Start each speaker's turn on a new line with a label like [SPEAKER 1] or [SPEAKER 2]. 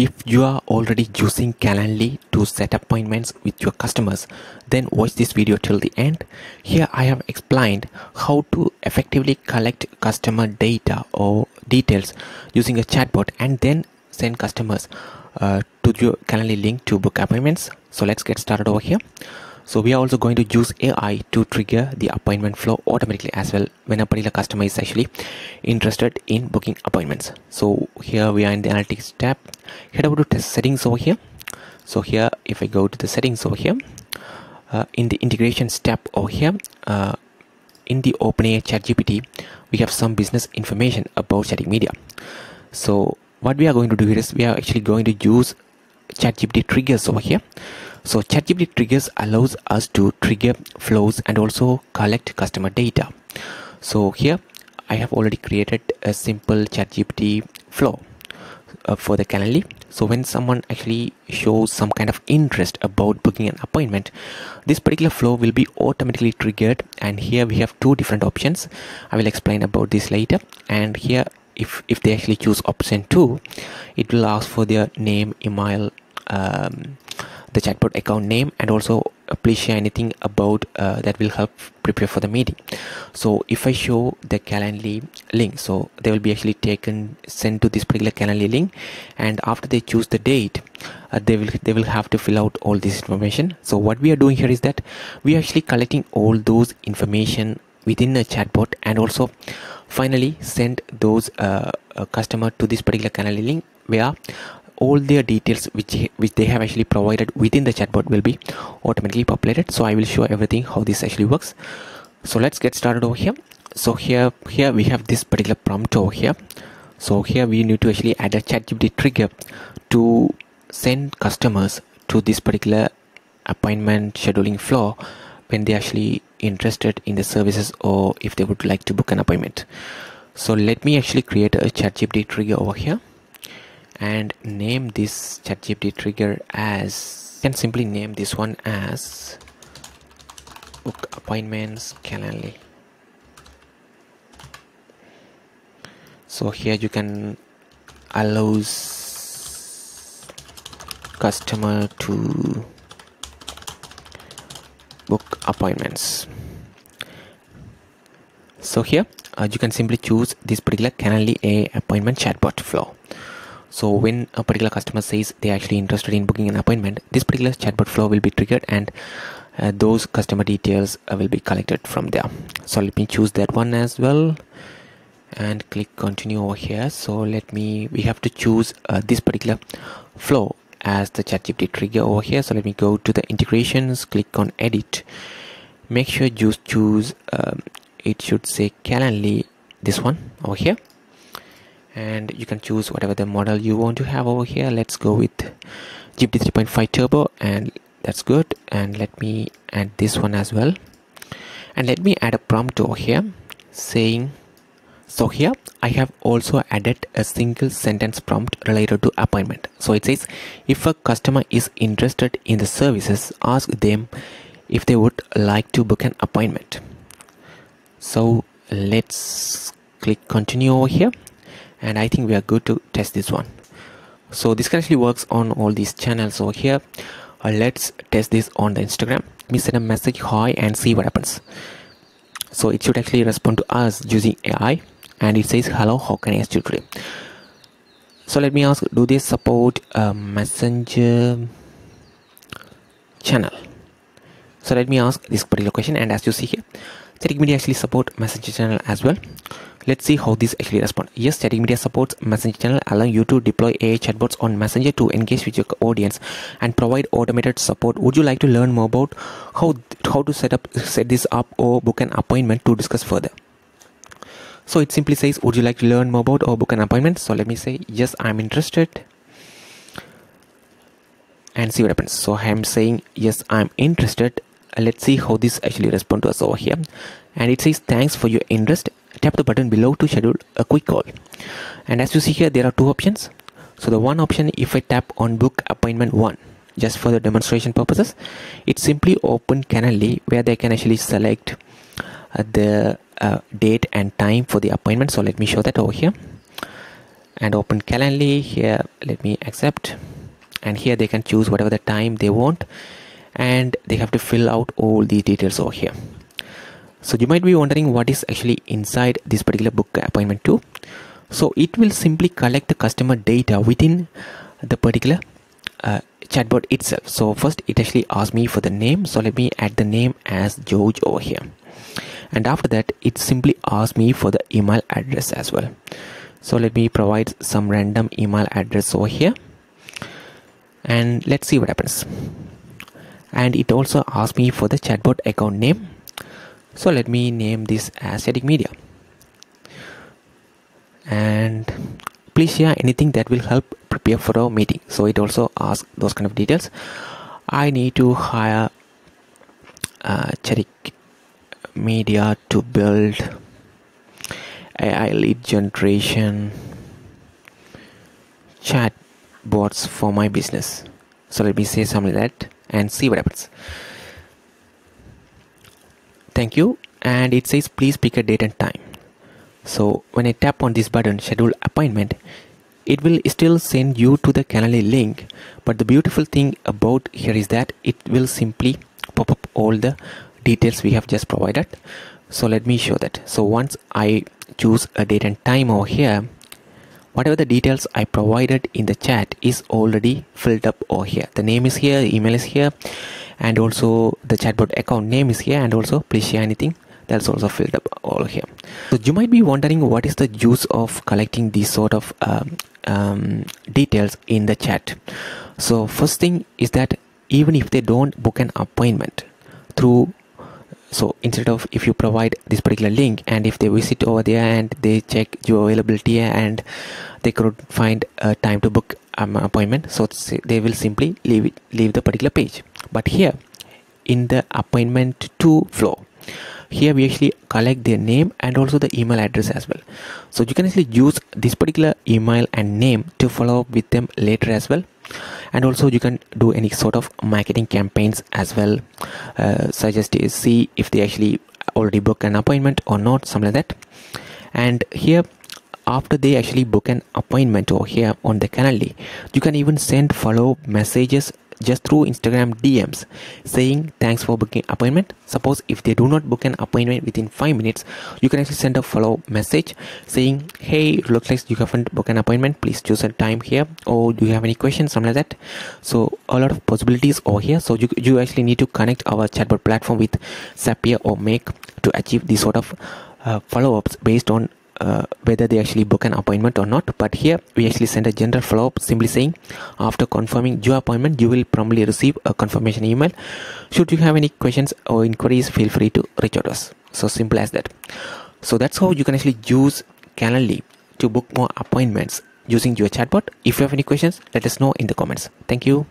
[SPEAKER 1] if you are already using Calendly to set appointments with your customers, then watch this video till the end. Here I have explained how to effectively collect customer data or details using a chatbot and then send customers uh, to your Calendly link to book appointments. So let's get started over here. So we are also going to use AI to trigger the appointment flow automatically as well when a particular customer is actually interested in booking appointments. So here we are in the analytics tab. Head over to the settings over here. So here if I go to the settings over here, uh, in the integrations tab over here, uh, in the OpenAI ChatGPT, we have some business information about Chatic Media. So what we are going to do here is we are actually going to use ChatGPT triggers over here. So ChatGPT triggers allows us to trigger flows and also collect customer data. So here I have already created a simple ChatGPT flow uh, for the Calendly. So when someone actually shows some kind of interest about booking an appointment, this particular flow will be automatically triggered. And here we have two different options. I will explain about this later. And here, if if they actually choose option two, it will ask for their name, email, um, the chatbot account name and also please share anything about uh, that will help prepare for the meeting. So if i show the calendly link so they will be actually taken sent to this particular calendly link and after they choose the date uh, they will they will have to fill out all this information. So what we are doing here is that we are actually collecting all those information within a chatbot and also finally send those uh, uh, customer to this particular calendly link where all their details which which they have actually provided within the chatbot will be automatically populated. So i will show everything how this actually works. So let's get started over here. So here here we have this particular prompt over here. So here we need to actually add a ChatGPT trigger to send customers to this particular appointment scheduling flow when they actually interested in the services or if they would like to book an appointment. So let me actually create a ChatGPT trigger over here and name this ChatGPT trigger as you can simply name this one as book appointments Calendly. So here you can allows customer to book appointments. So here uh, you can simply choose this particular Calendly A appointment chatbot flow so when a particular customer says they're actually interested in booking an appointment this particular chatbot flow will be triggered and uh, those customer details uh, will be collected from there. So let me choose that one as well and click continue over here. So let me we have to choose uh, this particular flow as the ChatGPT trigger over here. So let me go to the integrations click on edit. Make sure you choose um, it should say Calendly this one over here and you can choose whatever the model you want to have over here. Let's go with GPT 3.5 turbo and that's good. And let me add this one as well. And let me add a prompt over here saying so here I have also added a single sentence prompt related to appointment. So it says if a customer is interested in the services ask them if they would like to book an appointment. So let's click continue over here and I think we are good to test this one. So this actually works on all these channels over here. Uh, let's test this on the Instagram. Let me send a message hi and see what happens. So it should actually respond to us using AI and it says hello how can I assist you today? So let me ask do they support messenger channel? So let me ask this particular question and as you see here Chatic Media actually support messenger channel as well Let's see how this actually responds. Yes, Chatic Media supports Messenger channel, allowing you to deploy AI chatbots on Messenger to engage with your audience and provide automated support. Would you like to learn more about how how to set up set this up or book an appointment to discuss further? So it simply says, would you like to learn more about or book an appointment? So let me say, yes, I'm interested and see what happens. So I'm saying, yes, I'm interested. Let's see how this actually responds to us over here. And it says, thanks for your interest tap the button below to schedule a quick call. And as you see here there are two options. So the one option if I tap on book appointment 1 just for the demonstration purposes it simply open Calendly where they can actually select uh, the uh, date and time for the appointment. So let me show that over here. And open calendly here let me accept. And here they can choose whatever the time they want. And they have to fill out all the details over here so you might be wondering what is actually inside this particular book appointment too so it will simply collect the customer data within the particular uh, chatbot itself. So first it actually asks me for the name. So let me add the name as George over here. And after that it simply asks me for the email address as well. So let me provide some random email address over here. And let's see what happens. And it also asks me for the chatbot account name so let me name this as Chatic Media. And please share anything that will help prepare for our meeting. So it also asks those kind of details. I need to hire uh, Media to build AI lead generation chat bots for my business. So let me say something like that and see what happens thank you. And it says please pick a date and time. So when I tap on this button schedule appointment it will still send you to the Calendly link. But the beautiful thing about here is that it will simply pop up all the details we have just provided. So let me show that. So once I choose a date and time over here whatever the details I provided in the chat is already filled up over here. The name is here email is here and also the chatbot account name is here. And also please share anything that's also filled up all here. So you might be wondering what is the use of collecting these sort of um, um, details in the chat. So first thing is that even if they don't book an appointment through so instead of if you provide this particular link and if they visit over there and they check your availability and they could find a time to book an appointment so they will simply leave it, leave the particular page but here in the appointment to flow here we actually collect their name and also the email address as well. So you can actually use this particular email and name to follow up with them later as well. And also you can do any sort of marketing campaigns as well uh, suggest is see if they actually already book an appointment or not something like that. And here after they actually book an appointment over here on the calendly you can even send follow up messages just through Instagram DMs saying thanks for booking appointment. Suppose if they do not book an appointment within 5 minutes, you can actually send a follow message saying hey looks like you haven't booked an appointment. Please choose a time here. Or do you have any questions something like that. So a lot of possibilities over here. So you, you actually need to connect our chatbot platform with Zapier or Make to achieve this sort of uh, follow-ups based on uh, whether they actually book an appointment or not. But here we actually send a general follow-up simply saying after confirming your appointment you will promptly receive a confirmation email. Should you have any questions or inquiries feel free to reach out to us. So simple as that. So that's how you can actually use calendly to book more appointments using your chatbot. If you have any questions let us know in the comments. Thank you